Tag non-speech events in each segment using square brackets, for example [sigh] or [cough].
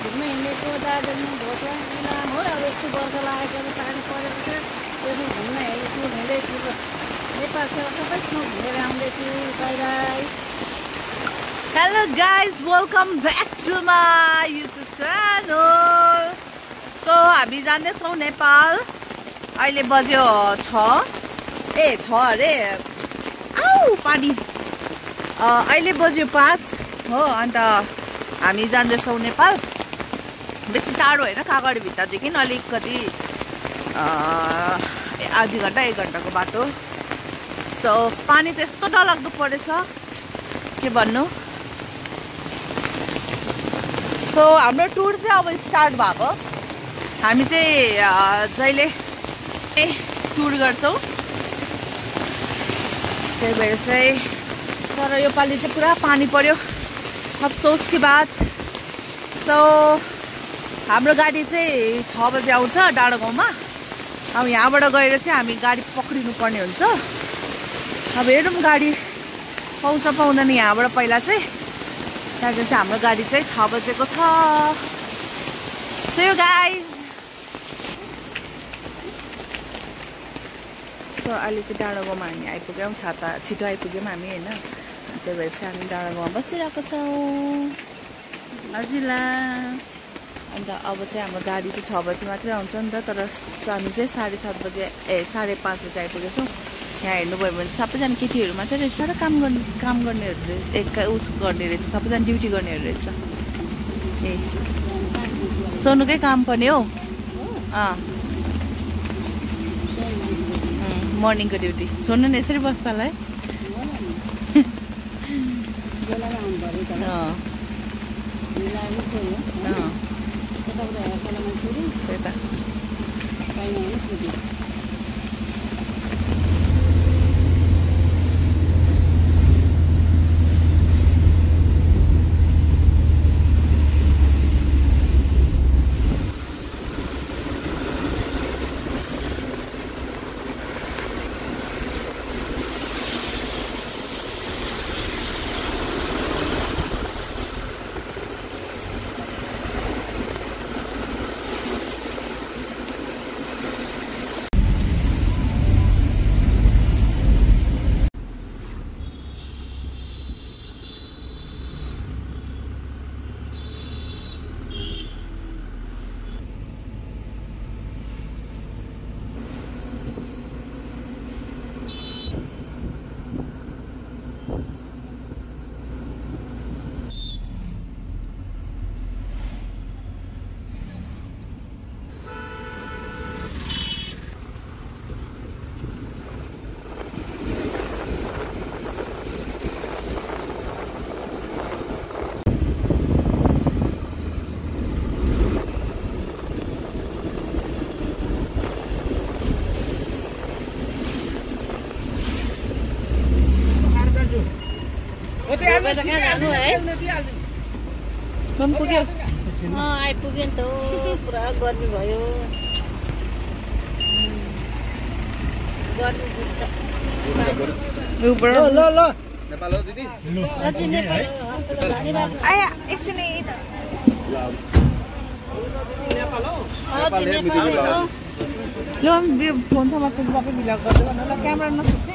घुम्न हिँडेको दार्जिलिङ भोटवा इलाम हो अब यस्तो वर्ष लागेको पानी परेको छ त्यसमा घुम्न हिँडेको हिँडेछु नेपाल सबै ठाउँ घुमेर आउँदैछु bye hello guys welcome back to my YouTube channel so हामी जाँदैछौँ नेपाल। अहिले बज्यो छ। ए छ अरे। आउ पानी। अहिले बज्यो पाँच। हो अन्त हामी जाँदैछौँ नेपाल। बेसी टाढो होइन कागडी भित्रदेखि अलिकति आधी घन्टा एक घन्टाको बाटो। सो पानी चाहिँ यस्तो डरलाग्दो परेछ। के भन्नु? सो हाम्रो टुर चाहिँ अब स्टार्ट भएको। हामी चाहिँ जहिले टुर गर्छौँ। त्यही भएर चाहिँ तर योपालि चाहिँ पुरा पानी पऱ्यो अफसोस कि बाद सो हाम्रो गाडी चाहिँ छ बजी आउँछ डाँडो गाउँमा अब यहाँबाट गएर चाहिँ हामी गाडी पक्रिनु पर्ने हुन्छ। अब हेरौँ गाडी पाउँछ पाउँदैन यहाँबाट पहिला चाहिँ। त्यहाँदेखि चाहिँ हाम्रो गाडी चाहिँ छ बजेको छ। सो यो गाइज सो अहिले चाहिँ डाँडो गाउँमा हामी आइपुग्यौँ छाता छिटो आइपुग्यौँ हामी होइन। त्यही भएर चाहिँ हामी डाँडो गाउँमा बसिरहेको छौँ। हजुर अन्त अब चाहिँ हाम्रो गाडी चाहिँ छ बजी मात्रै आउँछ नि त तर हामी चाहिँ साढे सात बजे ए साढे पाँच बजी आइपुगेछौँ। यहाँ हेर्नुभयो भने सबैजना केटीहरू मात्रै रहेछ र काम गर्ने काम गर्नेहरू रहेछ एक उस गर्ने रहेछ सबैजना ड्युटी गर्नेहरू रहेछ। ए सोनुकै काम पर्ने हो? अँ। मर्निङको ड्युटी। सोनु नि यसरी बस्छ होला है। अँ। त्यही त छोड्यो जानु है पुग्यो आइपुग्यो नि त हो, पुरा गर्मी भयो गर्मी बुझ्छ ऊपर ल ल नेपाल हो दिदी अझै नेपाल हस्पिटल हानिरहेको आया एकछिन यता। अझै नेपाल हो ल मम यो फोन समात्नु सबै भिडियो गर्दै गर्नु ल क्यामेरा नसुक्ने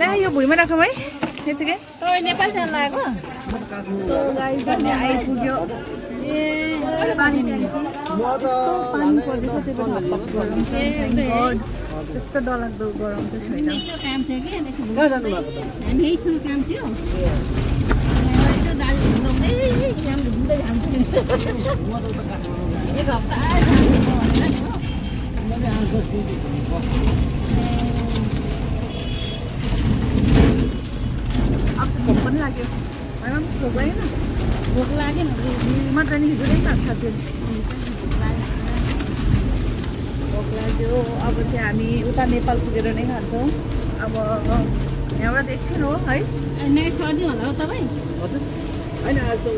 ला यो भुइँमा राखौँ है यतिकै। तपाईँ नेपाल जान लागेको आइपुग्यो। ए पानी. त्यस्तो डरलाग्दो गरम चाहिँ छैन। काम थियो कि? अन्त [laughs] यसो हामी यहीसँग काम थियो यसो दार्जिलिङ घुम्दै काम घुम्दै जान्थ्यो एक हप्ता जान्थ्यो भनेर नि हो। अब चाहिँ भोक लाग्यो होइन भोक लागेन भोक लाग्यो नि म त नि हिजो नै भात खाएको भोक लाग्यो। अब चाहिँ हामी उता नेपाल पुगेर नै खान्छौँ। अब यहाँबाट त एकछिन हो है? नाइट सर्दी होला हौ तपाईँ? हजुर। होइन आज त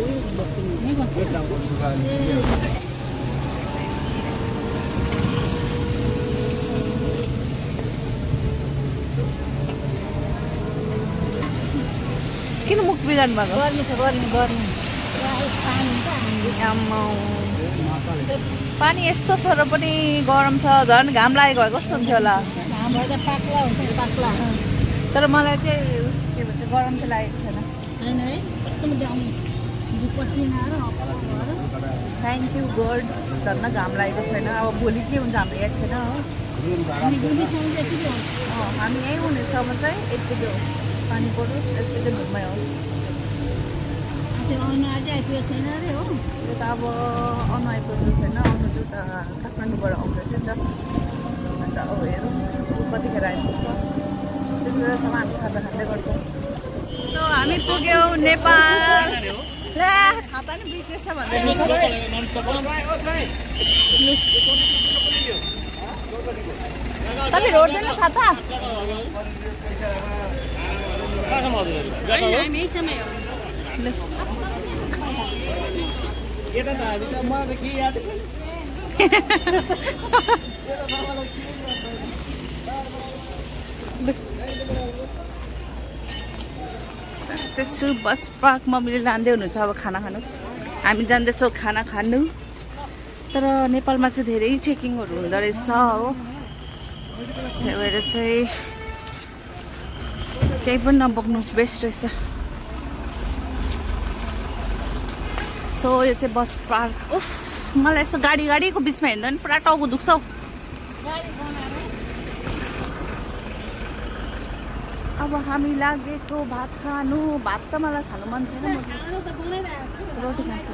किन मुख बिगार्नु भएको? गर्मी छ गर्मी गर्मी आम्मा। पानी यस्तो छ र पनि गरम छ झन् घाम लागेको भए कस्तो हुन्थ्यो होला? तर मलाई चाहिँ के भन्छ गरम चाहिँ लागेको छैन। थ्याङ्क यू गड धन्न घाम लागेको छैन। अब भोलि के हुन्छ हाम्रो याद छैन हो। हामी यहीँ हुनेसम्म चाहिँ हो। पानी परोस् एकचोटि घुममै होस्। त्यो आउनु अझै आइपुगेको छैन अरे हो त्यो त अब आउनु आइपुगेको छैन आउनु चाहिँ उता काठमाडौँबाट आउँदै थियो नि त अन्त अब हेरौँ कतिखेर आइपुग्छ त्यति बेलासम्म हामी खाजा खाँदै गर्छौँ हामी पुग्यौँ नेपाल छाता नि बिग्रेछ भन्दै तपाईँ रोड्दैन छाता त्यसो बस पार्क मम्मीले लाँदै हुनुहुन्छ अब खाना खानु। हामी जाँदैछौँ खाना खानु। तर नेपालमा चाहिँ धेरै चेकिङहरू हुँदो रहेछ हो। त्यही भएर चाहिँ केही पनि नबोक्नु बेस्ट रहेछ। सो यो चाहिँ बस पार्क। उफ मलाई यस्तो गाडी गाडीको बिचमा हिँड्दा पनि पुरा टाउको दुख्छ हौ। अब हामी लागेको भात खानु। भात त मलाई खानु मन छैन रोटी खान्छु।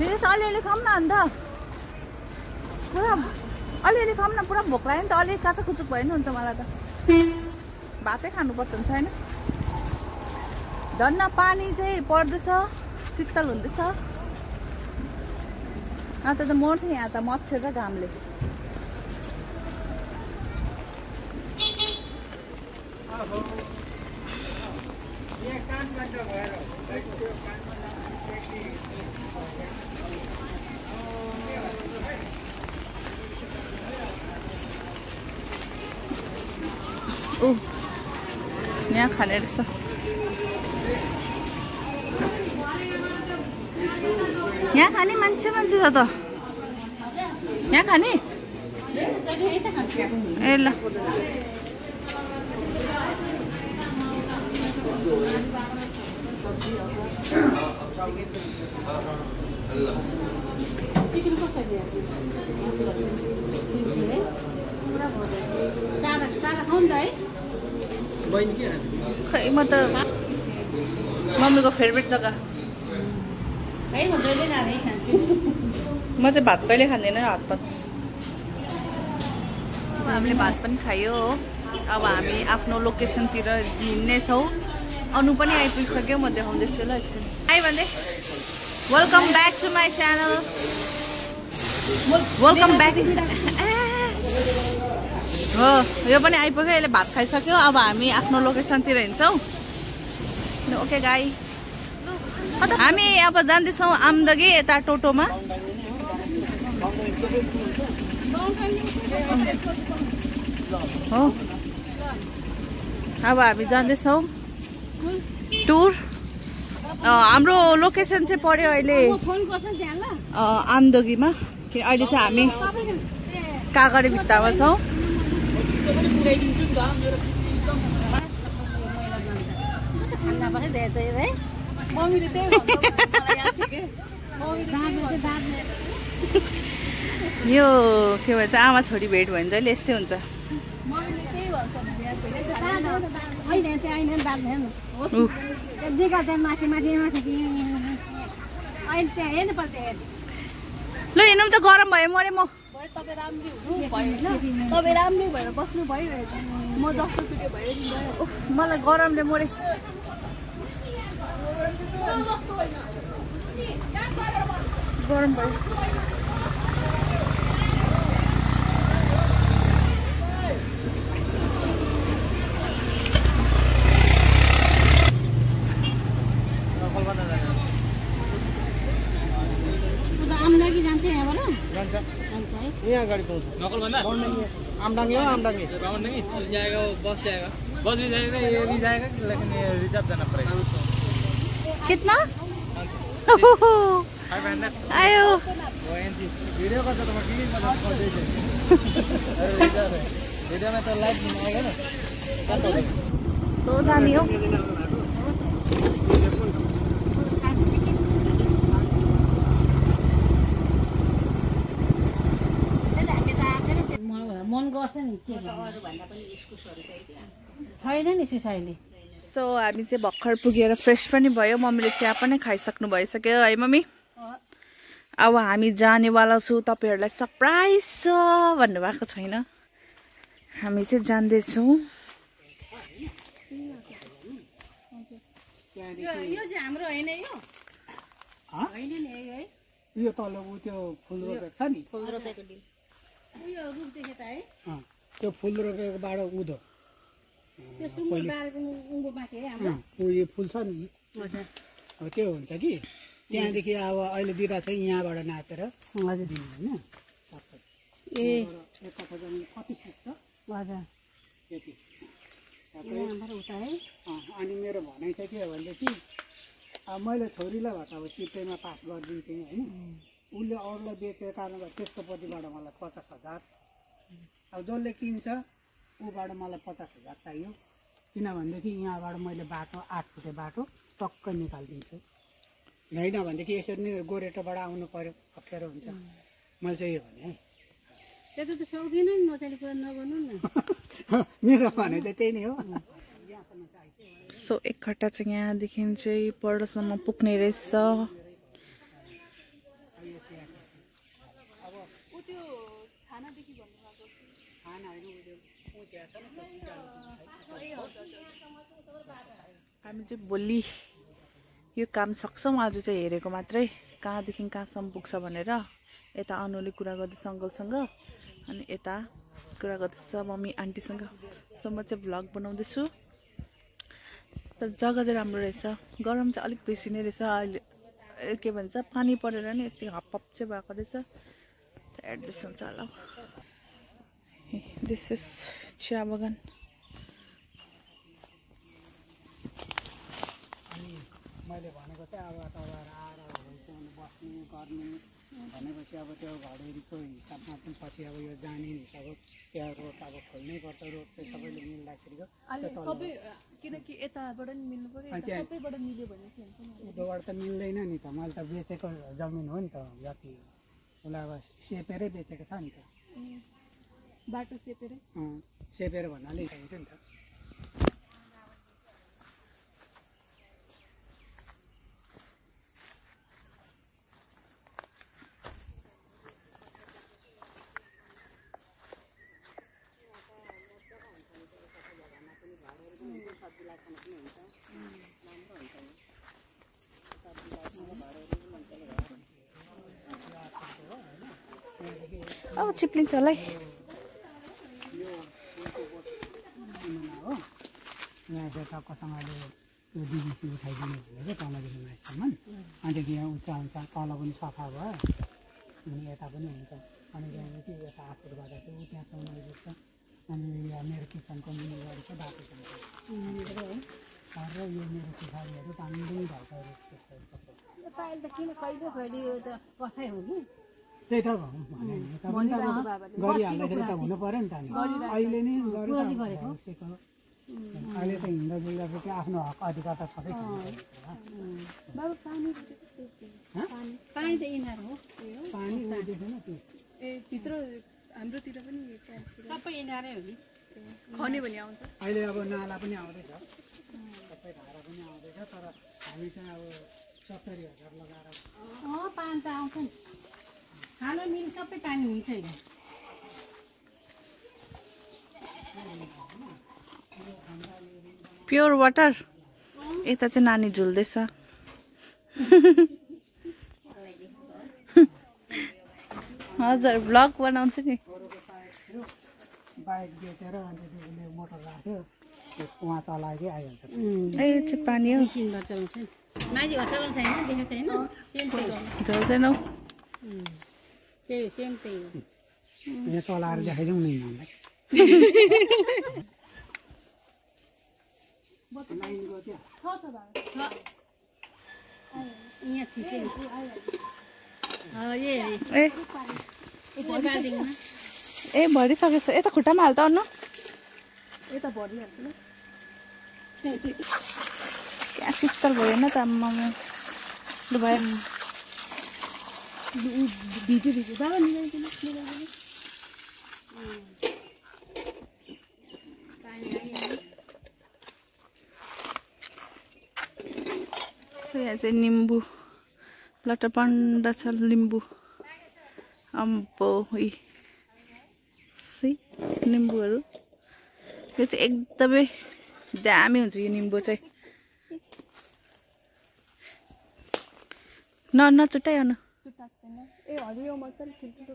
छ अलिअलि खाऊँ न अन्त। पुरा अलिअलि खाऊँ न पुरा भोक लाग्यो नि त। अलिक काँचो कुचुक भयो नि हुन्छ मलाई त। भातै खानुपर्छ नि छैन धन्न पानी चाहिँ पर्दैछ। शीतल हुँदैछ अन्त त मर्थ्यो यहाँ त मच्छर र घामले ऊ यहाँ खाने रहेछ यहाँ खाने मान्छे मान्छे छ त यहाँ खाने ए ल खै म त मम्मीको फेभरेट जग्गा [laughs] म चाहिँ भात कहिले खाँदैन अब हामीले भात पनि खायो हो। अब हामी आफ्नो लोकेसनतिर हिँड्नेछौँ अनु पनि आइपुगिसक्यो म देखाउँदैछु ल एकछिन। आइ भन्दै। Welcome back to my channel welcome back हो यो पनि आइपुग्यो यसले भात खाइसक्यो। अब हामी आफ्नो लोकेसनतिर हिँड्छौँ। ओके गाई हामी अब जाँदैछौँ आमदगी यता टोटोमा। हो। अब हामी जाँदैछौँ। टुर। हाम्रो लोकेसन चाहिँ पऱ्यो अहिले आमदोगीमा। कि अहिले चाहिँ हामी कागडे भित्तामा छौँ। मम्मीले त्यही यो के भन्छ आमा छोरी भेट भयो भने जहिले यस्तै हुन्छ। ल हेर्नु त गरम भयो मरे म। भयो तपाईँ राम्रै हुनु भयो होइन तपाईँ राम्रै भएर बस्नु भयो। म जस्तो सुकै भयो नि भयो उफ, मलाई गरमले मरे। गरम भयो उता आमदागी जान्छ यहाँबाट जान्छ। जान्छ है। यहाँ गाडी पाउँछ। नकल भन्दा? आमडाङ्गे हो आमडाङ्गे जाएगा वो बस जाएगा। बस भी जाएगा ये भी जाएगा लेकिन ये रिजर्व जाना पड़ेगा। कितना? आयो। मन गर्छ नि के छैन नि सुसाइले। सो हामी चाहिँ भर्खर पुगेर फ्रेस पनि भयो। मम्मीले चिया पनि खाइसक्नु भइसक्यो है मम्मी। अब हामी जानेवाला छु तपाईँहरूलाई सरप्राइज छ भन्नुभएको छैन। हामी चाहिँ जाँदैछौँ। यो चाहिँ हाम्रो होइन यो। होइन नि है यो तल ऊ त्यो फुल रोपेको छ नि। त्यो फुल रोपेको बाटो उँधो। त्यो सुँगुर बारेको उँभो माथि है हाम्रो? अँ, ऊ यो फुल छ नि हो त्यो हुन्छ कि त्यहाँदेखि अब अहिले दिँदा चाहिँ यहाँबाट नापेर। हजुर। दिनु होइन? ए। कति हजुर। अनि मेरो भनाइ चाहिँ के हो भनेदेखि अब मैले छोरीलाई भए त अब सित्तैमा पास गरिदिन्थेँ होइन। उसले अरूलाई बेचेको कारणले गर्दा त्यसको प्रतिबाट मलाई पचास हजार। अब जसले किन्छ ऊबाट मलाई पचास हजार चाहियो। किनभनेदेखि यहाँबाट मैले बाटो आठ फुटे बाटो टक्कै निकालिदिन्छु। होइन भनेदेखि यसरी नै गोरेटोबाट आउनु पऱ्यो अप्ठ्यारो हुन्छ। मैले चाहिँ यो भने। त्यता त सक्दिनँ नि नचाहिने कुरा नगर्नु न। है [laughs] मेरो भने चाहिँ त्यही नै हो। सो एक खट्टा चाहिँ यहाँदेखि चाहिँ परसम्म पुग्ने रहेछ। हामी चाहिँ भोलि यो काम सक्छौँ। आज चाहिँ हेरेको मात्रै कहाँदेखि कहाँसम्म पुग्छ भनेर। यता अनुले कुरा गर्दैछ अङ्कलसँग अनि यता कुरा गर्दैछ मम्मी आन्टीसँग। सो म चाहिँ भ्लग बनाउँदैछु। तर जग्गा चाहिँ राम्रो रहेछ। गरम चाहिँ अलिक बेसी नै रहेछ। अहिले के भन्छ पानी परेर नि यति हपहप चाहिँ भएको रहेछ। एडजस्ट हुन्छ होला। दिस इज चिया बगान अनि मैले भनेको चाहिँ अब तपाईँहरू आएर भविष्यमा बस्ने गर्ने भनेपछि अब त्यो घडेरीको हिसाबमा पनि पछि अब यो जाने हिसाब त्यहाँ रोड अब खोल्नै पर्छ रोड चाहिँ सबैले मिल्दाखेरिको तल- सबै किनकि यताबाट नि मिल्नु पऱ्यो भने त मिल्दैन नि त मैले त बेचेको जमिन हो नि त जति उसलाई अब सेपेरै बेचेको छ नि त। बाटो सेपेरै। सेपेर भन्नाले चाहिन्छ नि त। अब चिप्लिन्छ होला है सिमाना हो यहाँ चाहिँ टक्कसँगले त्यो डिबिसी उठाइदिनु भनेको तलदेखि माथिसम्म अन्त यहाँ उच्च हुन्छ तल पनि सफा भयो। अनि यता पनि हुन्छ। अनि त्यहाँदेखि यता आफूले गर्दा चाहिँ त्यहाँसम्म आइपुग्छ। अनि यहाँ मेरो किचनको मुनिबाट चाहिँ बाटो जान्छ। र यो मेरो पछाडिहरू पानी भएको त्यस्तोहरू सबै पाइल त किन कहिले कहिले यो त कथै हो कि? त्यही त गरिहाल्दाखेरि त हुनु पऱ्यो नि त अहिले नै भइसक्यो। अहिले त हिँड्दा जुल्दा चाहिँ आफ्नो हक अधिकार त छँदै पानी त इनार हो? पानी। देखेन त्यो? ए भित्र हाम्रोतिर पनि सबै इनारै हो नि। खन्यो भने आउँछ। अहिले अब नाला पनि आउँदैछ। सबै धारा पनि आउँदैछ तर हामी चाहिँ अब सत्तरी हजार लगाएर अँ पानी त आउँछ नि। खानु मिल सबै पानी हुन्छ प्योर वाटर यता चाहिँ नानी झुल्दैछ। हजुर भ्लग बनाउँछु नि। ए चाहिँ पानी हो। त्यही सेम त्यही यहाँ चलाएर देखाइदिउँ न [laughs] यिनीहरूलाई लाइनको त्यहाँ यहाँ थिच्यो नि अँ, ए। ए भरिसकेछ यता खुट्टामा हाल त अन्नु। यता भरिहाल्छ क्या शीतल भयो न त आम्मा लु भयो भिज्यो भिज्यो बाबा मिलाइदिनु मिलाइदिनु सो यहाँ चाहिँ निम्बु लटपन्ड छ लिम्बू। अम्बो सी निम्बुहरू। यो चाहिँ एकदमै दामी हुन्छ यो निम्बु चाहिँ। न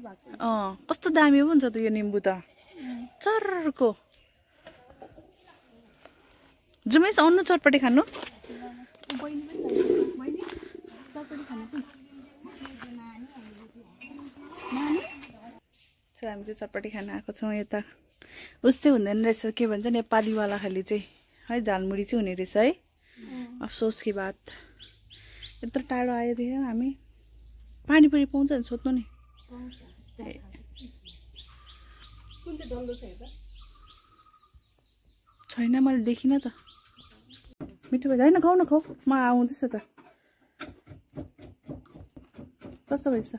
भएको छ। अँ कस्तो दामी पो हुन्छ त यो निम्बु त। चर्को। जुमेस आउनु चटपटी खानु। सो हामी चाहिँ चटपटी खान आएको छौँ यता। उस चाहिँ हुँदैन रहेछ के भन्छ नेपालीवाला खालि चाहिँ है झालमुरी चाहिँ हुने रहेछ है। अफसोस कि बात। यत्रो टाढो आयोदेखि हामी। पानीपुरी पाउँछ भने सोध्नु नि। छैन मैले देखिनँ त। मिठो भएछ होइन खाऊ न खाऊ। म आउँदैछु त। कस्तो भएछ